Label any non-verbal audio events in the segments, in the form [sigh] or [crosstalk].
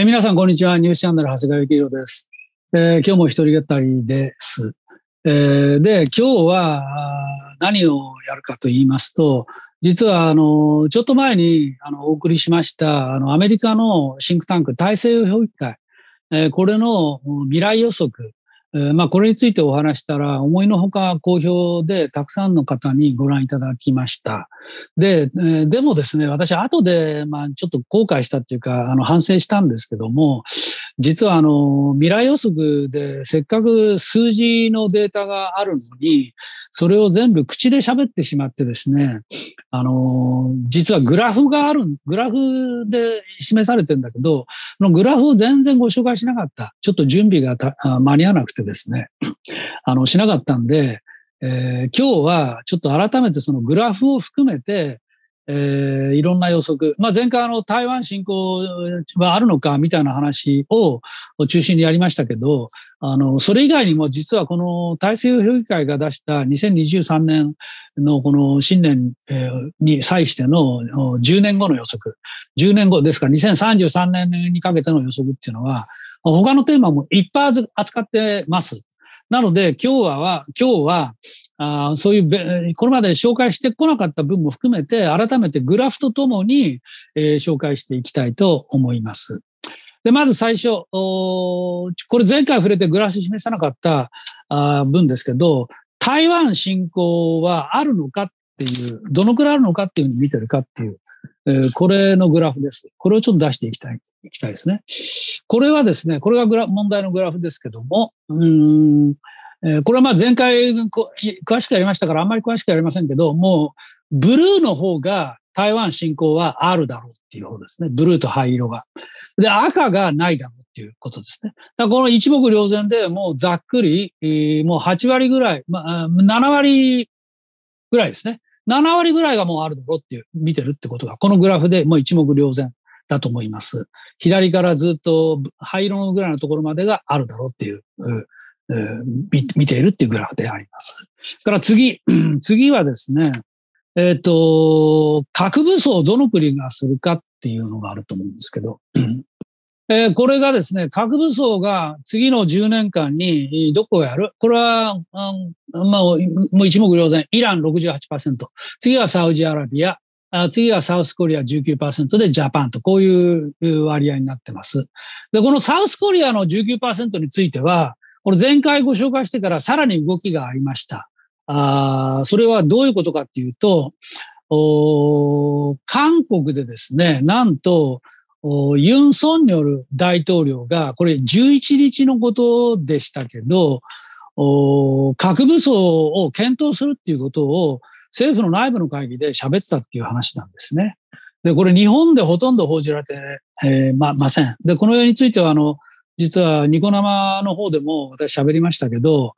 え皆さん、こんにちは。ニュースチャンネル、長谷川幸宏です。えー、今日も一人語りです。えー、で、今日は何をやるかと言いますと、実は、あの、ちょっと前に、あの、お送りしました、あの、アメリカのシンクタンク、大西洋評議会、えー、これの未来予測、まあ、これについてお話したら、思いのほか好評で、たくさんの方にご覧いただきました。で、でもですね、私、後で、まあ、ちょっと後悔したっていうか、あの、反省したんですけども、実はあの、未来予測でせっかく数字のデータがあるのに、それを全部口で喋ってしまってですね、あの、実はグラフがある、グラフで示されてんだけど、そのグラフを全然ご紹介しなかった。ちょっと準備が間に合わなくてですね、あの、しなかったんで、えー、今日はちょっと改めてそのグラフを含めて、えー、いろんな予測。まあ、前回あの台湾侵攻はあるのかみたいな話を中心にやりましたけど、あの、それ以外にも実はこの大西洋評議会が出した2023年のこの新年に際しての10年後の予測。10年後ですから2033年にかけての予測っていうのは、他のテーマもいっぱい扱ってます。なので、今日は、今日は、あそういう、これまで紹介してこなかった分も含めて、改めてグラフとともに、えー、紹介していきたいと思います。で、まず最初、これ前回触れてグラフ示さなかったあ分ですけど、台湾侵攻はあるのかっていう、どのくらいあるのかっていうふうに見てるかっていう、これのグラフです。これをちょっと出していきたい、いきたいですね。これはですね、これがグラ問題のグラフですけども、うんえ、これはまあ前回詳しくやりましたからあんまり詳しくやりませんけど、もうブルーの方が台湾侵攻はあるだろうっていう方ですね。ブルーと灰色が。で、赤がないだろうっていうことですね。だからこの一目瞭然でもうざっくり、もう8割ぐらい、まあ、7割ぐらいですね。7割ぐらいがもうあるだろうっていう、見てるってことが、このグラフでもう一目瞭然だと思います。左からずっと灰色のぐらいのところまでがあるだろうっていう、見ているっていうグラフであります。から次、[clears throat] 次はですね、えっ、ー、と、核武装をどの国がするかっていうのがあると思うんですけど、え、これがですね、核武装が次の10年間にどこをやる？これは、うん、まあ、もう一目瞭然。イラン68%。次はサウジアラビア。次はサウスコリア19%でジャパンと、こういう割合になってます。で、このサウスコリアの19%については、これ前回ご紹介してからさらに動きがありました。あそれはどういうことかっていうと、韓国でですね、なんと、ユン・ソンニョル大統領が、これ11日のことでしたけど、核武装を検討するっていうことを政府の内部の会議で喋ったっていう話なんですね。で、これ日本でほとんど報じられて、えー、ま、ません。で、このようについては、あの、実はニコ生の方でも私喋りましたけど、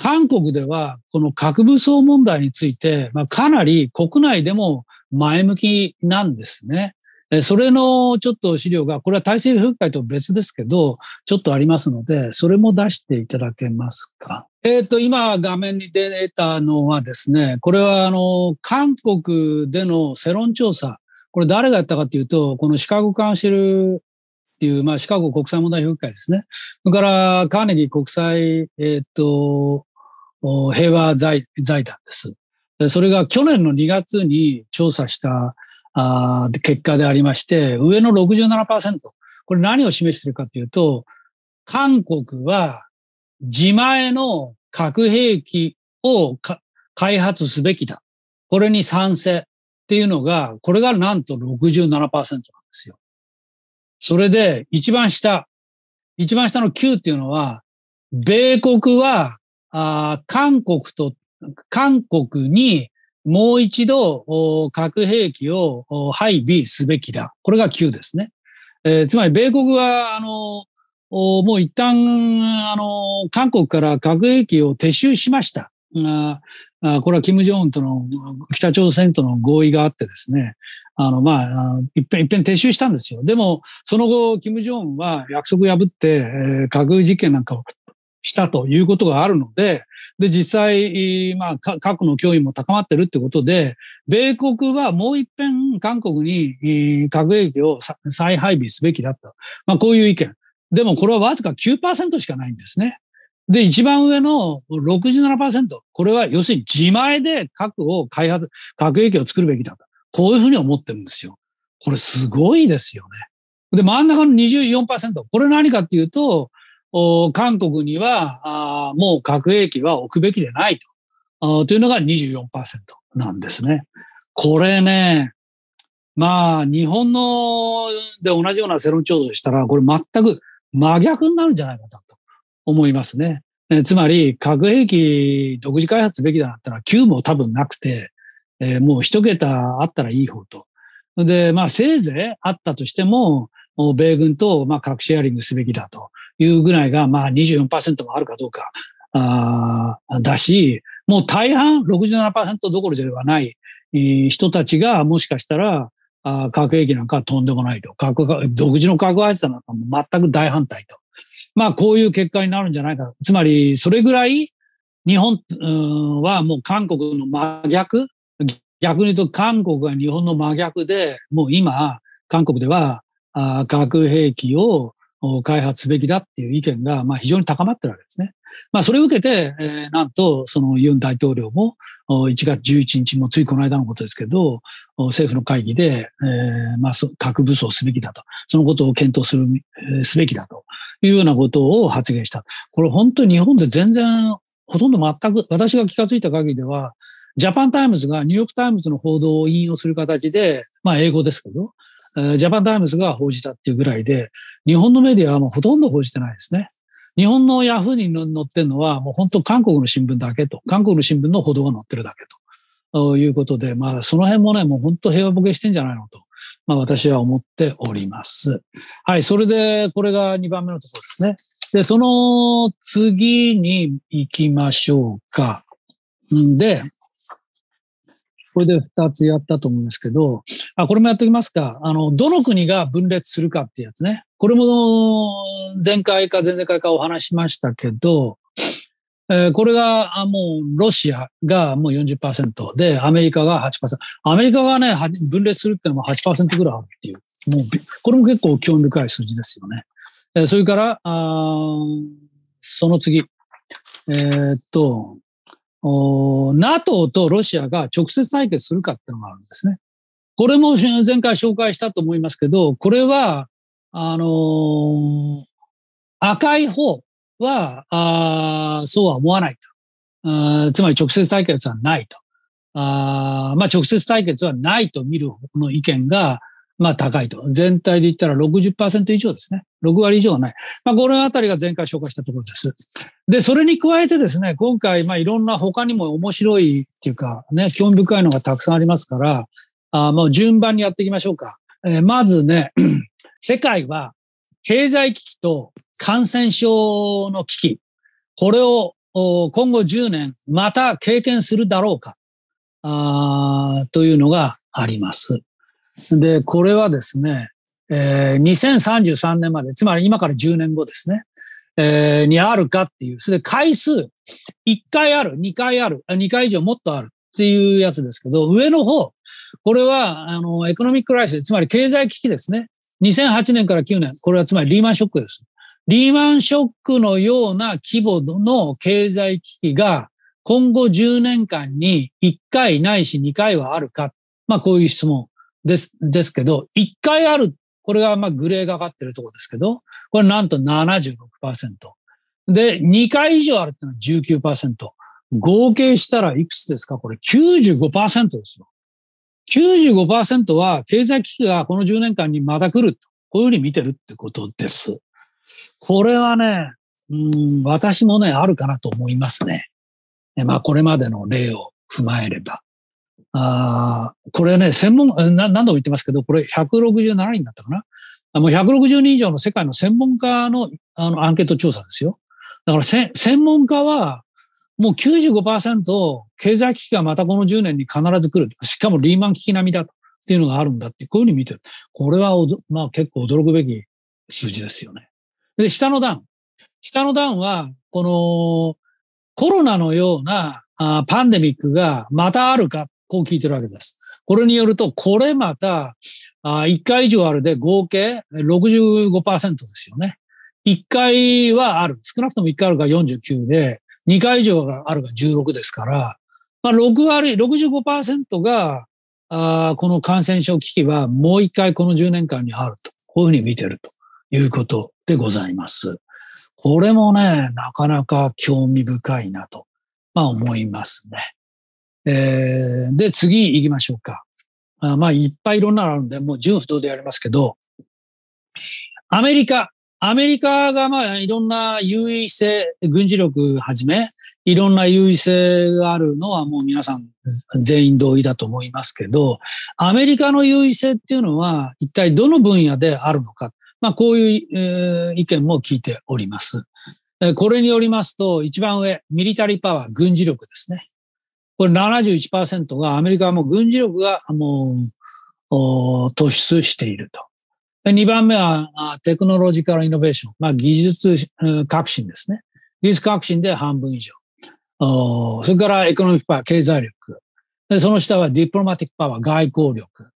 韓国ではこの核武装問題について、まあ、かなり国内でも前向きなんですね。それのちょっと資料が、これは体制復会と別ですけど、ちょっとありますので、それも出していただけますか？えっ、ー、と、今画面に出たのはですね、これはあの、韓国での世論調査。これ誰がやったかというと、このシカゴカウンシルっていう、まあ、シカゴ国際問題評議会ですね。それから、カーネギー国際、えっ、ー、と、平和財財団です。それが去年の2月に調査した結果でありまして、上の67%。これ何を示しているかというと、韓国は自前の核兵器を開発すべきだ。これに賛成っていうのが、これがなんと67%なんですよ。それで一番下、一番下の9っていうのは、米国はあ韓国と、韓国にもう一度核兵器を配備すべきだ。これが9ですね。えー、つまり米国は、あの、もう一旦、あの、韓国から核兵器を撤収しました。あこれは金正恩との、北朝鮮との合意があってですね、あの、まあ、一遍、一遍撤収したんですよ。でも、その後、金正恩は約束破って、えー、核実験なんかをしたということがあるので、で、実際、まあ、核の脅威も高まってるってことで、米国はもう一遍韓国に核兵器を再配備すべきだった。まあ、こういう意見。でもこれはわずか9%しかないんですね。で、一番上の67%、これは要するに自前で核を開発、核兵器を作るべきだと。こういうふうに思ってるんですよ。これすごいですよね。で、真ん中の24%、これ何かっていうと、韓国にはもう核兵器は置くべきでないとというのが24%なんですね。これね、まあ、日本ので同じような世論調査したら、これ全く真逆になるんじゃないかと思いますね。えつまり、核兵器独自開発すべきだなったら9も多分なくて、えー、もう一桁あったらいい方と。で、まあ、せいぜいあったとしても、米軍とまあ核シェアリングすべきだというぐらいが、まあ24%もあるかどうかあだし、もう大半67%どころではない人たちがもしかしたら核兵器なんかとんでもないと。核独自の核開発なんかも全く大反対と。まあこういう結果になるんじゃないか。つまりそれぐらい日本はもう韓国の真逆逆に言うと韓国が日本の真逆で、もう今、韓国では核兵器を開発すべきだっていう意見が、まあ、非常に高まってるわけですね。まあ、それを受けて、えー、なんと、そのユン大統領も、1月11日もついこの間のことですけど、政府の会議で、えー、まあ、核武装すべきだと。そのことを検討する、すべきだというようなことを発言した。これ本当に日本で全然、ほとんど全く、私が気がついた限りでは、ジャパンタイムズがニューヨークタイムズの報道を引用する形で、まあ英語ですけど、ジャパンタイムズが報じたっていうぐらいで、日本のメディアはもうほとんど報じてないですね。日本のヤフーに載ってるのは、もう本当韓国の新聞だけと、韓国の新聞の報道が載ってるだけということで、まあその辺もね、もう本当平和ボケしてんじゃないのと、まあ私は思っております。はい、それでこれが2番目のところですね。で、その次に行きましょうか。んで、これで2つやったと思うんですけど、あ、これもやっておきますか。あの、どの国が分裂するかってやつね。これも前回か前々回かお話しましたけど、えー、これがあもうロシアがもう40%で、アメリカが8%。アメリカがね、分裂するっていうのも8%ぐらいあるっていう。もう、これも結構興味深い数字ですよね。えー、それから、あその次。えー、っと、NATO とロシアが直接対決するかっていうのがあるんですね。これも前回紹介したと思いますけど、これは、あのー、赤い方は、あそうは思わないと。あつまり直接対決はないと。あまあ直接対決はないと見る方の意見が、まあ高いと。全体で言ったら60%以上ですね。6割以上はない。まあこのあたりが前回紹介したところです。で、それに加えてですね、今回、まあいろんな他にも面白いっていうか、ね、興味深いのがたくさんありますから、あもう順番にやっていきましょうか。えー、まずね、[clears throat] 世界は経済危機と感染症の危機、これを今後10年また経験するだろうか、あというのがあります。で、これはですね、えー、2033年まで、つまり今から10年後ですね、えー、にあるかっていう、それで回数、1回ある、2回ある、2回以上もっとあるっていうやつですけど、上の方、これは、あの、エコノミックライス、つまり経済危機ですね。2008年から9年、これはつまりリーマンショックです。リーマンショックのような規模の経済危機が今後10年間に1回ないし2回はあるか。まあこういう質問です、ですけど、1回ある。これがまあグレーがかってるところですけど、これなんと76%。で、2回以上あるってのは19%。合計したらいくつですか？これ95%ですよ。95%は経済危機がこの10年間にまた来ると。こういうふうに見てるってことです。これはね、うん、私もね、あるかなと思いますね。まあ、これまでの例を踏まえれば。あこれね、専門、何度も言ってますけど、これ167人だったかな。もう160人以上の世界の専門家のあのアンケート調査ですよ。だから専門家は、もう95%経済危機がまたこの10年に必ず来る。しかもリーマン危機並みだっていうのがあるんだって、こういうふうに見てる。これはまあ結構驚くべき数字ですよね。で、下の段。下の段は、このコロナのようなパンデミックがまたあるか、こう聞いてるわけです。これによると、これまたあ1回以上あるで合計65%ですよね。1回はある。少なくとも1回あるが49で、2回以上があるが16ですから、まあ、6割、65%が、この感染症危機はもう一回この10年間にあると。こういうふうに見てるということでございます。これもね、なかなか興味深いなと、まあ思いますね。えー、で、次行きましょうか。あまあ、いっぱいいろんなのあるんで、もう純不動でやりますけど、アメリカ、アメリカがまあいろんな優位性、軍事力はじめ、いろんな優位性があるのはもう皆さん全員同意だと思いますけど、アメリカの優位性っていうのは一体どの分野であるのか。まあこういう、えー、意見も聞いております。これによりますと、一番上、ミリタリーパワー、軍事力ですね。これ71%がアメリカはもう軍事力がもう突出していると。2番目はテクノロジカルイノベーション。まあ技術革新ですね。技術革新で半分以上。それからエコノミックパワー、経済力。その下はディプロマティックパワー、外交力。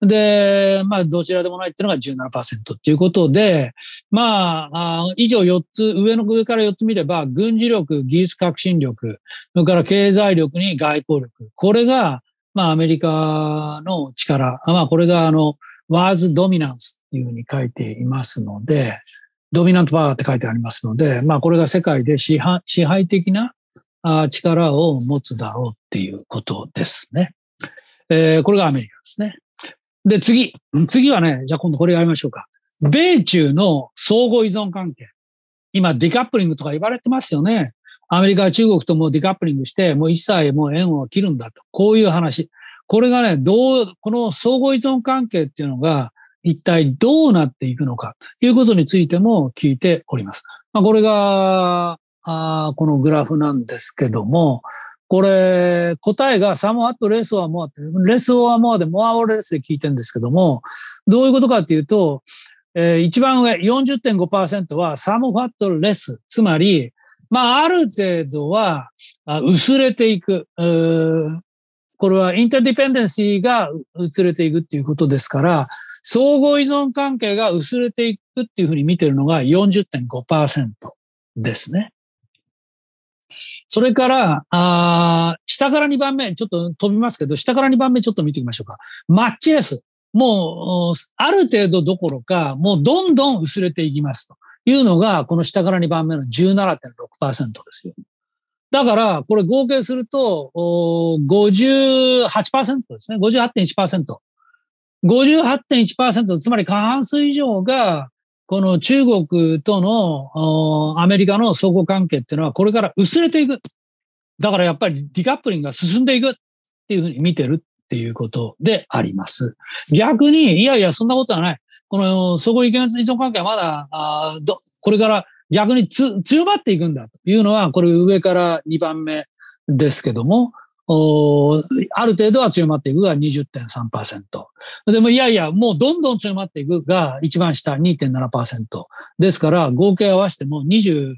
で、まあ、どちらでもないっていうのが17%っていうことで、まあ、以上4つ、上の上から4つ見れば、軍事力、技術革新力、それから経済力に外交力。これが、まあ、アメリカの力。まあ、これが、あの、ワーズドミナンスっていうふうに書いていますので、ドミナントパワーって書いてありますので、まあ、これが世界で支配支配的な力を持つだろうっていうことですね。えー、これがアメリカですね。で、次。次はね、じゃあ今度これやりましょうか。米中の相互依存関係。今、ディカップリングとか言われてますよね。アメリカは中国ともディカップリングして、もう一切もう縁を切るんだと。こういう話。これがね、どう、この相互依存関係っていうのが、一体どうなっていくのかということについても聞いております。まあ、これが、あこのグラフなんですけども、これ、答えがサムハットレスオアモアって、レスオアモアでモアオレスで聞いてるんですけども、どういうことかっていうと、えー、一番上40.5%はサムファットレス。つまり、まあ、ある程度は薄れていく。これはインターディペンデンシーが薄れていくっていうことですから、相互依存関係が薄れていくっていうふうに見てるのが40.5%ですね。それから、あ下から2番目、ちょっと飛びますけど、下から2番目ちょっと見てみましょうか。マッチレス。もう、ある程度どころか、もうどんどん薄れていきますというのが、この下から2番目の17.6%ですよ。だから、これ合計すると、58%ですね。58.1%。58.1%、つまり過半数以上が、この中国とのアメリカの相互関係っていうのはこれから薄れていく。だからやっぱりディカップリングが進んでいくっていうふうに見てるっていうことであります。逆に、いやいや、そんなことはない。この相互意見依存関係はまだ、あどこれから逆に強まっていくんだというのは、これ上から2番目ですけども、ある程度は強まっていくが20.3%。でもいやいや、もうどんどん強まっていくが一番下2.7%。ですから合計合わせても23%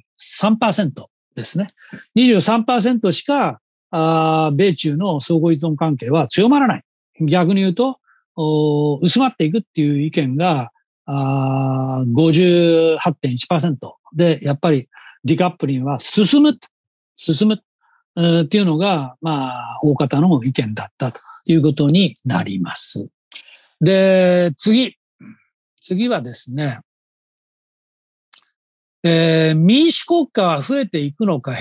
ですね。23%しかあ米中の相互依存関係は強まらない。逆に言うと、薄まっていくっていう意見があ58.1%で、やっぱりディカップリンは進む、進むっていうのが、まあ、大方の意見だったということになります。で、次。次はですね、えー、民主国家は増えていくのか、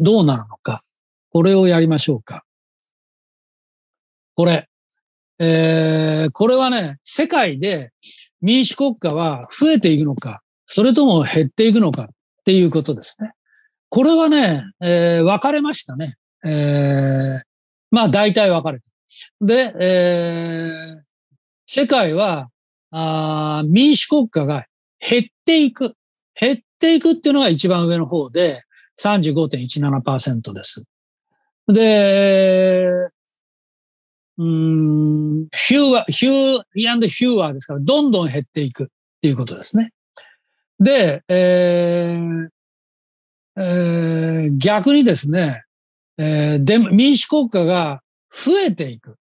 どうなるのか。これをやりましょうか。これ。えー、これはね、世界で民主国家は増えていくのか、それとも減っていくのかっていうことですね。これはね、えー、分かれましたね。えー、まあ大体分かれた。で、えー、世界はあ民主国家が減っていく。減っていくっていうのが一番上の方で35.17%です。で、うん、ヒューは、ヒュー、アンドヒューはですから、どんどん減っていくっていうことですね。で、えーえー、逆にですね、えー、で民主国家が増えていく。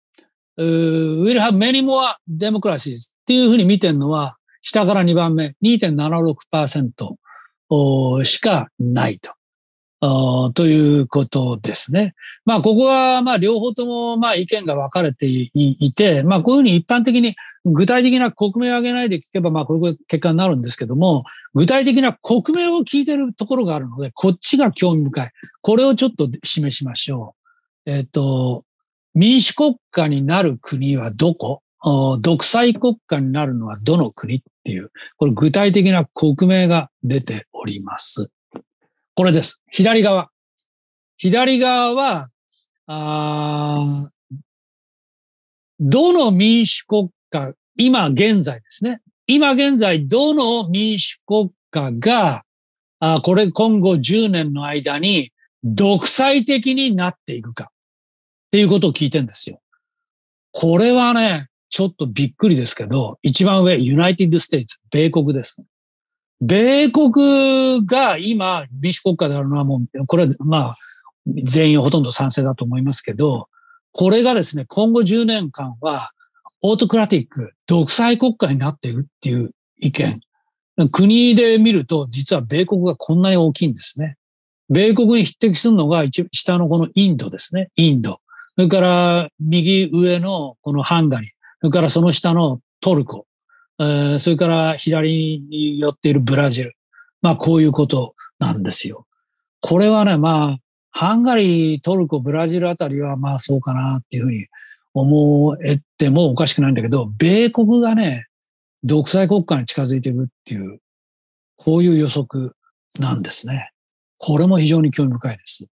we'll have many more democracies っていうふうに見てるのは、下から2番目、2.76%しかないと。ということですね。まあ、ここは、まあ、両方とも、まあ、意見が分かれていて、まあ、こういうふうに一般的に具体的な国名を挙げないで聞けば、まあ、こういう結果になるんですけども、具体的な国名を聞いてるところがあるので、こっちが興味深い。これをちょっと示しましょう。えっ、と、民主国家になる国はどこ？独裁国家になるのはどの国？っていう、これ具体的な国名が出ております。これです。左側。左側は、あどの民主国家、今現在ですね。今現在、どの民主国家が、あこれ今後10年の間に独裁的になっていくかっていうことを聞いてんですよ。これはね、ちょっとびっくりですけど、一番上、 United States、米国です。米国が今、民主国家であるのはもう、これはまあ、全員ほとんど賛成だと思いますけど、これがですね、今後10年間は、オートクラティック、独裁国家になっているっていう意見。国で見ると、実は米国がこんなに大きいんですね。米国に匹敵するのが一下のこのインドですね。インド。それから右上のこのハンガリー。それからその下のトルコ。それから左に寄っているブラジル。まあこういうことなんですよ。これはね、まあ、ハンガリー、トルコ、ブラジルあたりはまあそうかなっていうふうに思えてもおかしくないんだけど、米国がね、独裁国家に近づいていくっていう、こういう予測なんですね。これも非常に興味深いです。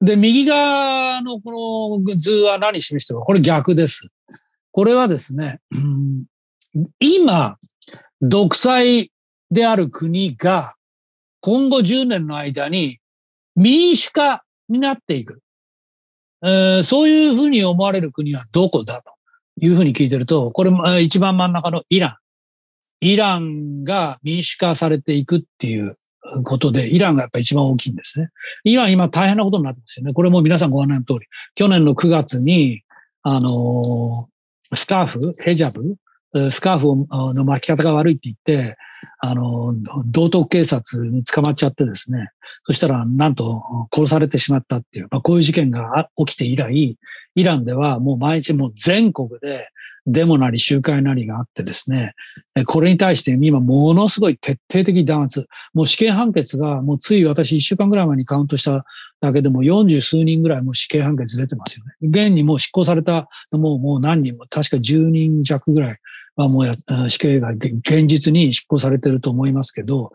で、右側のこの図は何示してるかこれ逆です。これはですね、うん今、独裁である国が今後10年の間に民主化になっていく。え、そういうふうに思われる国はどこだというふうに聞いてると、これも一番真ん中のイラン。イランが民主化されていくっていうことで、イランがやっぱ一番大きいんですね。イラン今大変なことになってますよね。これも皆さんご案内の通り。去年の9月に、あのスカーフ、ヘジャブ、スカーフの巻き方が悪いって言って、あの、道徳警察に捕まっちゃってですね、そしたらなんと殺されてしまったっていう、まあ、こういう事件が起きて以来、イランではもう毎日もう全国でデモなり集会なりがあってですね、これに対して今ものすごい徹底的弾圧。もう死刑判決がもうつい私一週間ぐらい前にカウントしただけでも40数人ぐらいもう死刑判決出てますよね。現にもう執行されたもうもう何人も、確か10人弱ぐらいはもうや死刑が現実に執行されてると思いますけど、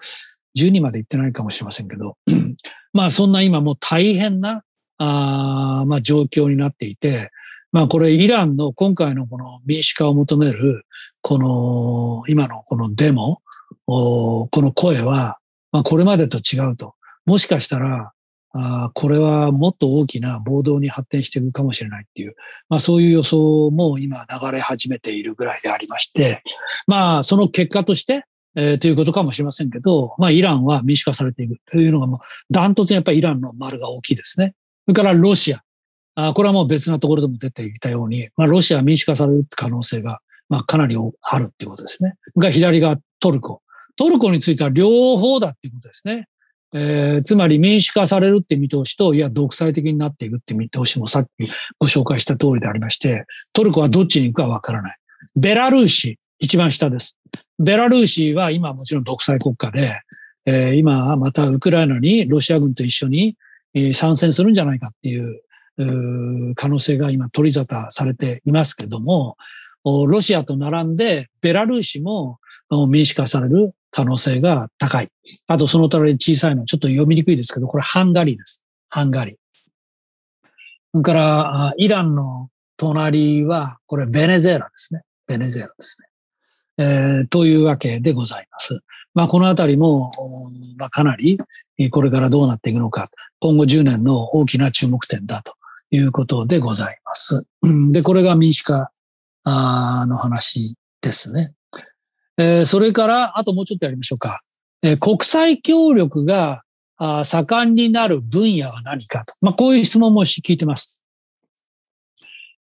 12まで行ってないかもしれませんけど、[clears throat] まあそんな今もう大変な、あまあ状況になっていて、まあこれイランの今回のこの民主化を求める、この今のこのデモ、この声は、まあこれまでと違うと。もしかしたら、あこれはもっと大きな暴動に発展していくかもしれないっていう、まあそういう予想も今流れ始めているぐらいでありまして、まあその結果として、えー、ということかもしれませんけど、まあイランは民主化されていくというのがもうダントツにやっぱりイランの丸が大きいですね。それからロシア。あこれはもう別なところでも出ていたように、まあロシアは民主化される可能性が、まあかなりあるっていうことですね。が左がトルコ。トルコについては両方だっていうことですね。えー、つまり民主化されるって見通しと、いや、独裁的になっていくって見通しもさっきご紹介した通りでありまして、トルコはどっちに行くかわからない。ベラルーシ、一番下です。ベラルーシは今もちろん独裁国家で、えー、今またウクライナにロシア軍と一緒に参戦するんじゃないかっていう可能性が今取り沙汰されていますけども、ロシアと並んでベラルーシも民主化される可能性が高い。あとその隣小さいのは、ちょっと読みにくいですけど、これハンガリーです。ハンガリー。それから、イランの隣は、これベネズエラですね。ベネズエラですね。えー、というわけでございます。まあ、このあたりも、まあ、かなり、これからどうなっていくのか、今後10年の大きな注目点だということでございます。で、これが民主化の話ですね。えー、それから、あともうちょっとやりましょうか。えー、国際協力があ盛んになる分野は何かと。まあ、こういう質問も聞いてます。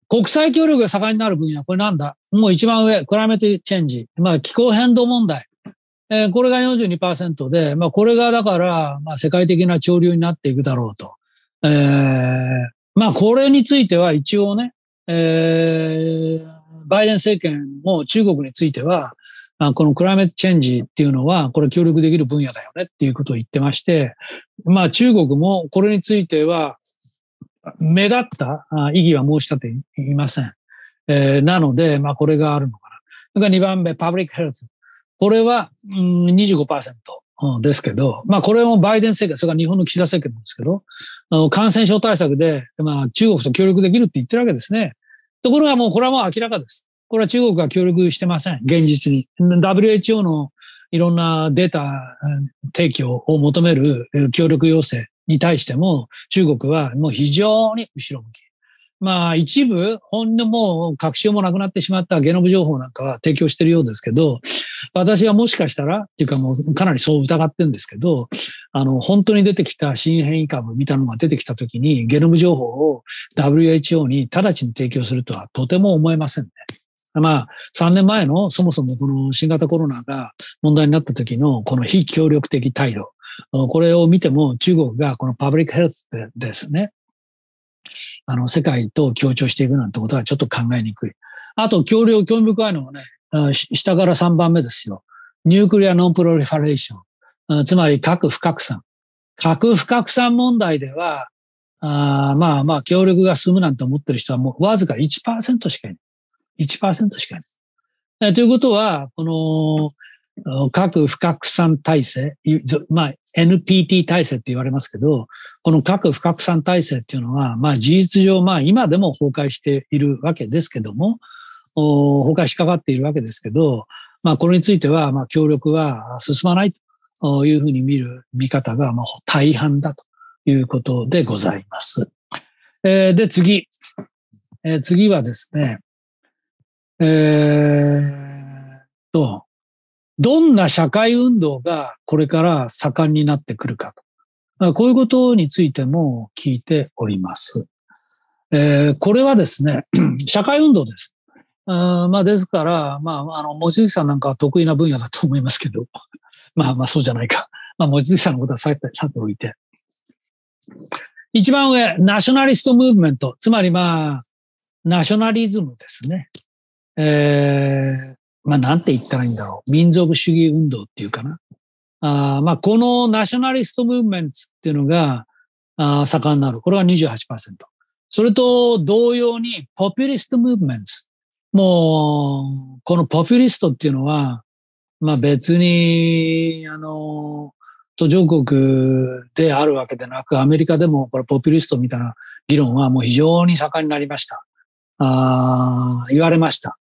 国際協力が盛んになる分野、これなんだ？もう一番上、クライメットチェンジ。まあ、気候変動問題。えー、これが42%で、まあ、これがだから、まあ、世界的な潮流になっていくだろうと。えー、まあ、これについては一応ね、えー、バイデン政権も中国については、このクライメットチェンジっていうのは、これ協力できる分野だよねっていうことを言ってまして、まあ中国もこれについては、目立った意義は申し立ていません。えー、なので、まあこれがあるのかな。それから2番目、パブリックヘルス。これは、うん、25%ですけど、まあこれもバイデン政権、それから日本の岸田政権なんですけど、あの感染症対策で、まあ中国と協力できるって言ってるわけですね。ところがもうこれはもう明らかです。これは中国が協力してません。現実に。WHO のいろんなデータ提供を求める協力要請に対しても中国はもう非常に後ろ向き。まあ一部、ほんのもう確証もなくなってしまったゲノム情報なんかは提供してるようですけど、私はもしかしたら、っていうかもうかなりそう疑ってるんですけど、あの、本当に出てきた新変異株みたいなのが出てきたときに、ゲノム情報を WHO に直ちに提供するとはとても思えませんね。まあ、3年前のそもそもこの新型コロナが問題になった時のこの非協力的態度。これを見ても中国がこのパブリックヘルスですね。あの、世界と協調していくなんてことはちょっと考えにくい。あと、協力、興味深いのはね、下から3番目ですよ。Nuclear nonproliferation。つまり核不拡散。核不拡散問題では、あまあまあ、協力が進むなんて思ってる人はもうわずか1%しかいない。1%しかない。ということは、この、核不拡散体制、まあ NPT 体制って言われますけど、この核不拡散体制っていうのは、まあ事実上、まあ今でも崩壊しているわけですけども、崩壊しかかっているわけですけど、まあこれについては、まあ協力は進まないというふうに見る見方が、まあ大半だということでございます。えー、で、次。えー、次はですね、えー、と、どんな社会運動がこれから盛んになってくるかと。こういうことについても聞いております。えー、これはですね、[clears throat] 社会運動です。あまあですから、まあ、あの、望月さんなんかは得意な分野だと思いますけど、[laughs] まあまあそうじゃないか。まあ望月さんのことはさておいて。一番上、ナショナリストムーブメント。つまりまあ、ナショナリズムですね。えー、まあ、なんて言ったらいいんだろう。民族主義運動っていうかな。あまあ、このナショナリストムーブメントっていうのが、あ盛んになる。これは28%。それと同様に、ポピュリストムーブメント。もう、このポピュリストっていうのは、まあ別に、あの、途上国であるわけでなく、アメリカでもこれポピュリストみたいな議論はもう非常に盛んになりました。ああ言われました。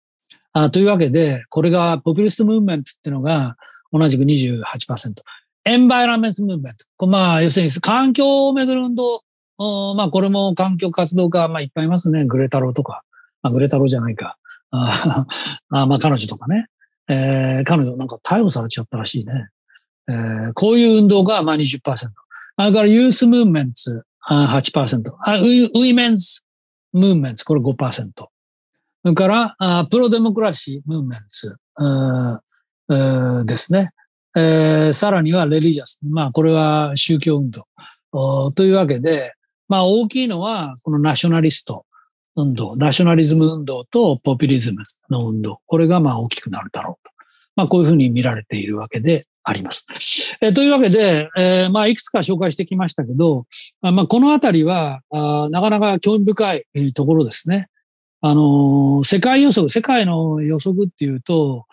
あというわけで、これがポピュリストムーブメントっていうのが同じく28%。 Environment movement。まあ、要するに環境をめぐる運動。まあ、これも環境活動家、まあ、いっぱいいますね。グレタロウとか。まあ、グレタロウじゃないか。あ [laughs] まあ、彼女とかね。えー、彼女なんか逮捕されちゃったらしいね。えー、こういう運動がまあ20%。それから youth movement 8%。あ women's movement、これ5%。それから、プロデモクラシームーブメントですね。さらにはレリジャス。まあ、これは宗教運動。というわけで、まあ、大きいのは、このナショナリスト運動、ナショナリズム運動とポピュリズムの運動。これがまあ大きくなるだろうと。まあ、こういうふうに見られているわけであります。えー、というわけで、えー、まあ、いくつか紹介してきましたけど、まあ、このあたりは、なかなか興味深いところですね。あの、世界予測、世界の予測っていうと、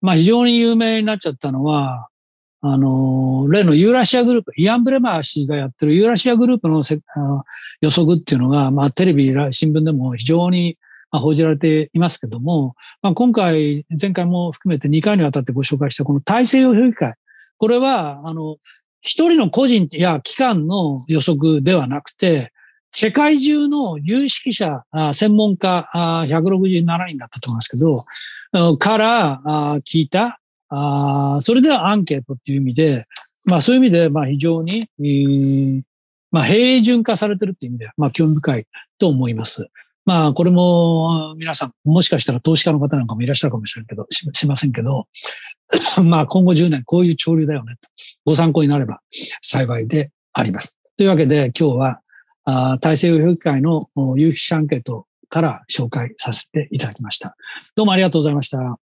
まあ、非常に有名になっちゃったのは、あの、例のユーラシアグループ、イアン・ブレマー氏がやってるユーラシアグループのせあ予測っていうのが、まあ、テレビ、新聞でも非常に報じられていますけども、まあ、今回、前回も含めて2回にわたってご紹介したこの大西洋評議会。これは、あの、一人の個人や機関の予測ではなくて、世界中の有識者、専門家167人だったと思いますけど、から聞いたそれではアンケートっていう意味で、まあそういう意味で、まあ非常に、まあ平準化されてるっていう意味で、まあ興味深いと思います。まあこれも皆さん、もしかしたら投資家の方なんかもいらっしゃるかもしれないけど、ししませんけど、まあ今後10年こういう潮流だよね。ご参考になれば幸いであります。というわけで今日は、あ大西洋評議会の有識者アンケートから紹介させていただきました。どうもありがとうございました。